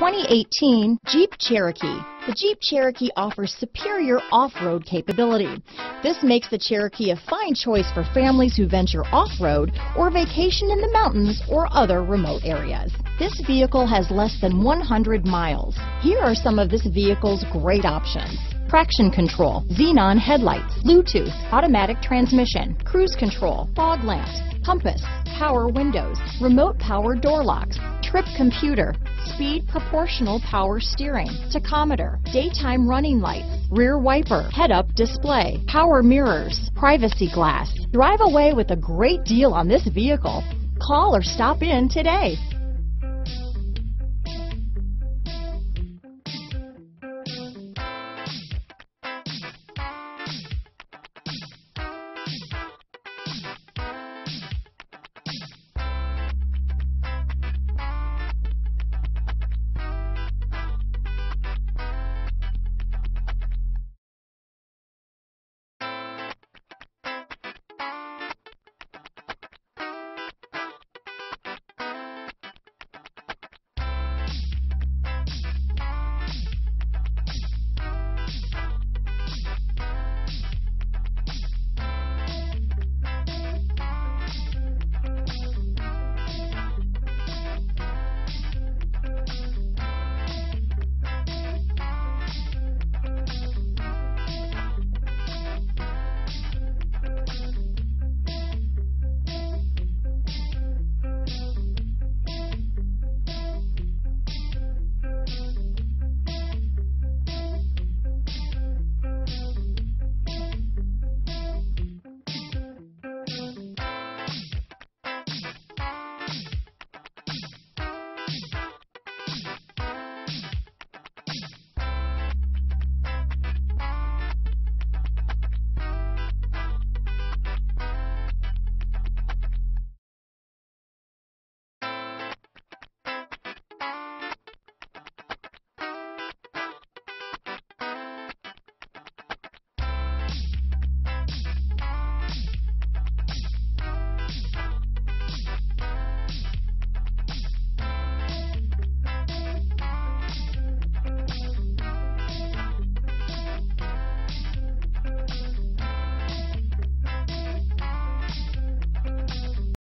2018 Jeep Cherokee. The Jeep Cherokee offers superior off-road capability. This makes the Cherokee a fine choice for families who venture off-road or vacation in the mountains or other remote areas. This vehicle has less than 100 miles. Here are some of this vehicle's great options traction control, xenon headlights, Bluetooth, automatic transmission, cruise control, fog lamps, compass, power windows, remote power door locks, trip computer, speed proportional power steering, tachometer, daytime running lights, rear wiper, head-up display, power mirrors, privacy glass. Drive away with a great deal on this vehicle. Call or stop in today.